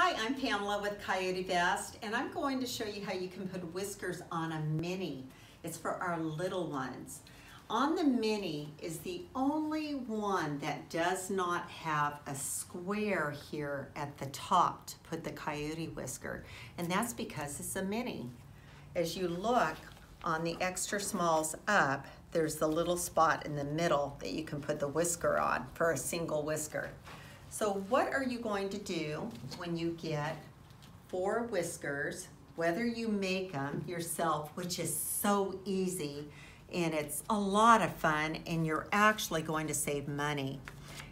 Hi, I'm Pamela with CoyoteVest, and I'm going to show you how you can put whiskers on a mini. It's for our little ones. On the mini is the only one that does not have a square here at the top to put the coyote whisker, and that's because it's a mini. As you look on the extra smalls up, there's the little spot in the middle that you can put the whisker on for a single whisker. So what are you going to do when you get four whiskers, whether you make them yourself, which is so easy, and it's a lot of fun, and you're actually going to save money.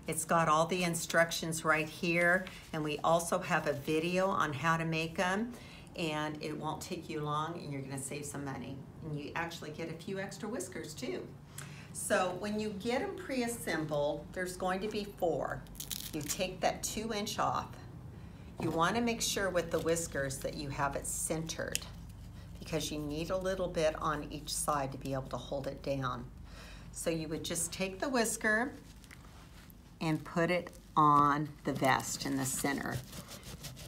It's got all the instructions right here, and we also have a video on how to make them, and it won't take you long, and you're gonna save some money. And you actually get a few extra whiskers too. So when you get them pre-assembled, there's going to be four you take that two inch off. You wanna make sure with the whiskers that you have it centered because you need a little bit on each side to be able to hold it down. So you would just take the whisker and put it on the vest in the center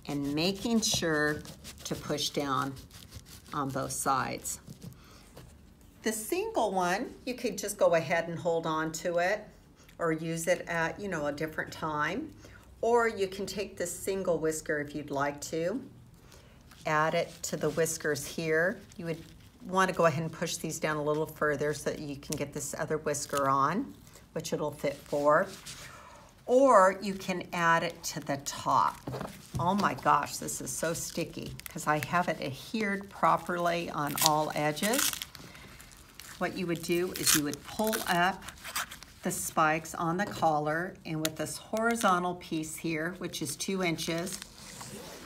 and making sure to push down on both sides. The single one, you could just go ahead and hold on to it or use it at, you know, a different time. Or you can take this single whisker if you'd like to, add it to the whiskers here. You would want to go ahead and push these down a little further so that you can get this other whisker on, which it'll fit for. Or you can add it to the top. Oh my gosh, this is so sticky because I have it adhered properly on all edges. What you would do is you would pull up the spikes on the collar and with this horizontal piece here, which is two inches,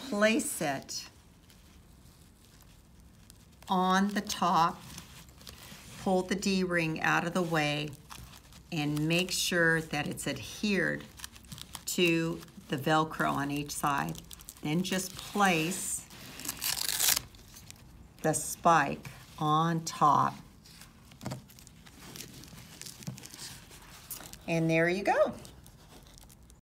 place it on the top, pull the D-ring out of the way, and make sure that it's adhered to the Velcro on each side. Then just place the spike on top And there you go.